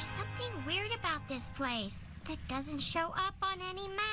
There's something weird about this place that doesn't show up on any map.